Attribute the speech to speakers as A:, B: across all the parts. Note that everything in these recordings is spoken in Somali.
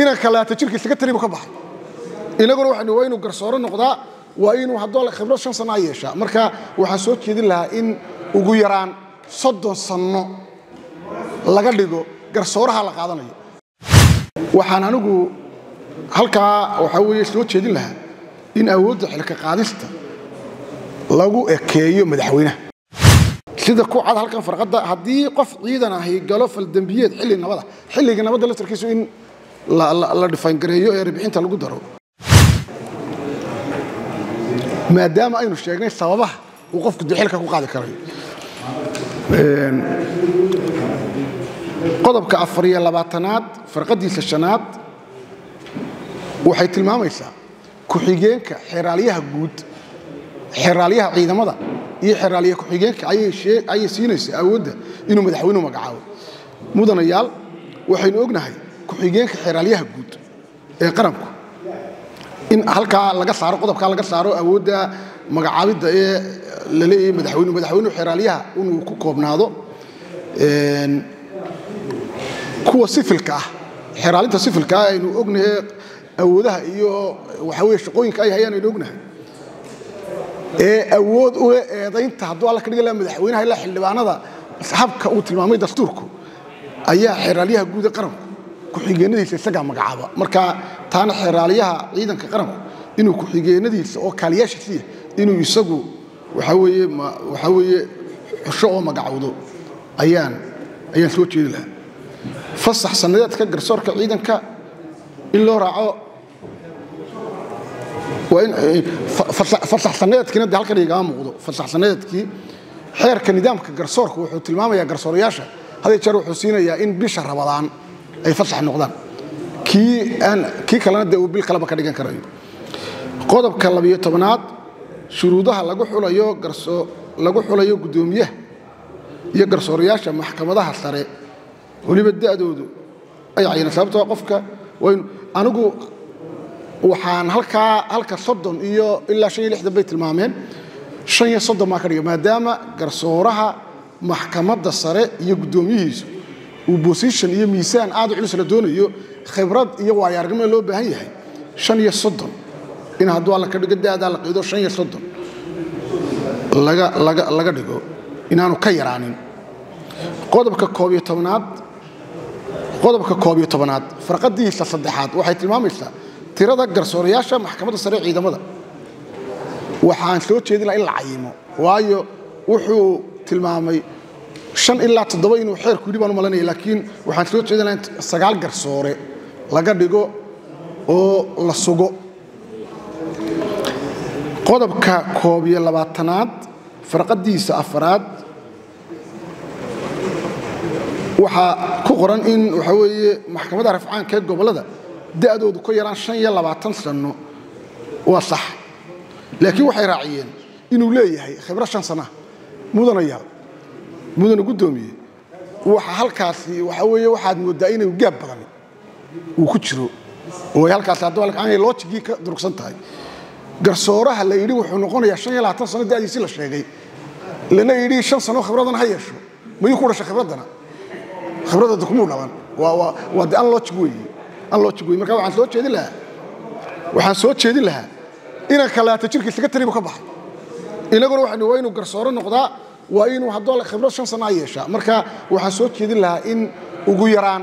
A: inanka laata jirkiisa ka taribu ka baxay. Inaguna waxaynu waa inuu garsooro noqdaa waa inuu haddoo khibrad shan sanno a yeeshaa. Marka waxaan soo jeedin lahaa in ugu yaraan soddon sanno laga dhigo garsooraha la qaadanayo. Waxaan anigu halkaa waxaa weeye soo jeedin lahaa in awoodda xilka qaadista lagu ekeeyo madaxweynaha. Sida ku cad halkan farqadda haddii qof ciidan ahi galo faldembiyeed xilli nabada xilligii nabadda laftarkiisu in la dhifayngareeyo ee rabixinta lagu daro. Maadaama aynu sheegnay sababaha uu qofku dee xilka ku qaadi karayo qodobka afar iyo labaatanaad farqadiisa shanaad waxay tilmaamaysaa ku-xigeenka xeraalyaha guud xeraalyaha ciidamada iyo xeraalyaha ku-xigeenka ayay siinaysaa awoodda inuu madaxweynuhu magacaabo mudanayaal waxaynu ognahay ku-xigeenka xeraalyaha guud ee qaranku. In halkaa laga saaro qodobkaa laga saaro awoodda magacaabidda ee la leeyahay madaxweynuhu madaxweynuhu xeraalyaha inuu ku koobnaado kuwa sifilka ah xeraalinta sifilka ah aynu ognahay awoodaha iyo waxa weye shaqooyinka ay hayaan aynu ognahay. Ee awood u eedaynta hadduu alla ka dhigi laha madaxweynaha ilaa xildhibaanada habka uu tilmaamay dastuurku ayaa xeraalyaha guud ee qaranku ku-xigeenadiisa isagaa magacaaba. Marka taana xeraalyaha ciidanka qaranku inuu ku-xigeenadiisa oo kaaliyaashiisiya inuu isagu waxaa weeye xusho oo magacowdo ayaan ayaan soo jeedi lahaa. Fasax sannadeedka garsoorka ciidanka in loo raaco waa in fasax sannadeedkiina de halkan igama muuqdo. Fasax sannadeedkii xeerka nidaamka garsoorka wuxuu tilmaamayaa garsoorayaasha had jeer wuxuu siinayaa in bisha rabadaan ay fasax noqdaan. Kii kalena dee uu bil kaleba ka dhigan karayo qodobka labiyo tobnaad shuruudaha lagu xulayo lagu xulayo guddoomiyaha iyo garsoorayaasha maxkamadaha sare weliba da'doodu ay cayina sababtoo qofka anigu waxaan halkaa halka soddon iyo ilaa shan iyo lixdan bay tilmaameen. Shan iyo soddon baa ka dhiga maadaama garsooraha maxkamadda sare iyo guddoomiyihiisu uu iyo miisaan aad u culus la doonayo khibrad iyo waayaarnimo loo baahan yahay. Shan iyo soddon. In hadduu alla ka dhigo da'daa la qiido shan iyo soddon. Laga dhigo inaanu ka yaraanin. Qodobka koob iyo tobnaad qodobka koob iyo tobanaad farqadiisa saddexaad. Waxay tilmaamaysaa tirada garsoorayaasha maxkamadda sare ciidamada. Waxaan soo jeedin laha in la cayimo waayo wuxuu tilmaamay shan ilaa toddoba inuu xeerku yidhi baan u malanaya laakiin waxaan soo jeedin laha in sagaal garsoore laga dhigo oo la sugo. Qodobka koob iyo labaatanaad farqadiisa afaraad waxaa ku qoran in waxaa weeye maxkamadda rafcaanka ee gobollada da'doodu ka yaraan shan iyo labaatan sanno waa sax. Laakiin waxay raaciyeen inuu leeyahay khibro shan sana mudanayaal mudana guddoomiye waxa halkaasi waxaa weeye waxaad mooddaa inay gaab badan uu ku jiro. Oo ay halkaasi hadduu aanay loojigii ka durugsan tahay. Garsooraha la yidhi wuxuu noqonayaa shan iyo labaatan sano da'diisi la sheegay. Lana yidhi shan sano khibradana ha yeesho. Mayuu ku dhashay khibraddana khibradda kumuu dhaban. Waa de anlogic weeye. Anlogic weye marka waxaan soo jeedin lahaa. Waxaan soo jeedin lahaa. Inanka laata jirkiisa ka taribu ka baxay. Inaguna waxaynu waa inuu garsooro noqdaa waa inuu haddoo khibrad shan sanno yeeshaa. Marka waxaan soo jeedin lahaa in ugu yaraan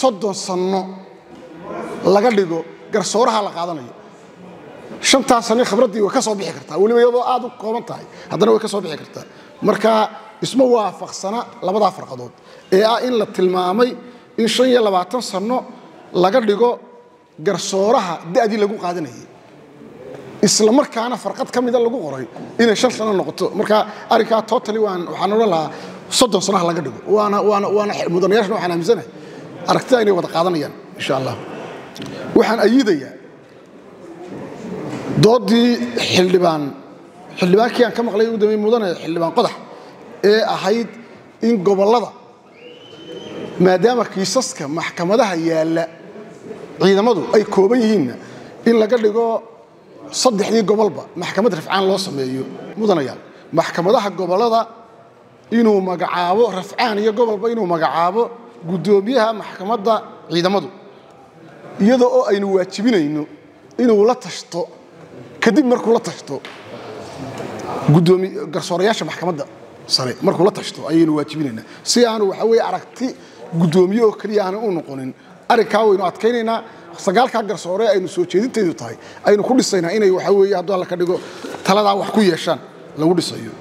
A: soddon sanno laga dhigo garsooraha la qaadanayo. Shantaas sanno khibraddii way ka soo bixi kartaa. Weliba iyadoo aad u kooban tahay haddana way ka soo bixi kartaa. Marka isma waafaqsana labadaa farqadood. Ee ah in la tilmaamay in shan iyo labaatan sanno laga dhigo garsooraha da'dii lagu qaadanayay isla markaana farqad ka mida lagu qoray inay shan sano noqoto. Marka arrinkaa totally waan waxaan odhan lahaa soddon sanoha laga dhigo. Waana waana waana mudanayaashana waxaan aaminsanahay. Aragtida inay wada qaadanayaan insha allah waxaan ayidayaa doodii xildhibaan xildhibaankii aan ka maqlay ugu dambeey mudane xildhibaan qodax ee ahayd in gobollada maadaama kiisaska maxkamadaha yaalla ciidamadu ay kooban yihiinna in laga dhigo saddexdii gobolba maxkamad rafcaan loo sameeyo. Mudanayaal maxkamadaha gobollada inuu magacaabo rafcaan iyo gobolba inuu magacaabo guddoomiyaha maxkamadda ciidamadu. Iyadoo oo aynu waajibinayno inuu la tashto kadib markuu la tashto gudoomi garsoorayaasha maxkamadda sare markuu la tashto ayaynu waajibinaynaa si aanu waxa weeye aragti guddoomiye oo keliya aanay u noqonin arrinkaa waynu adkaynaynaa sagaalkaa garsoore aynu soo jeedintaydu tahay. Aynu ku dhisaynaa inay waxa weeye hadduu alla ka dhigo taladaa wax ku yeeshaan lagu dhisayo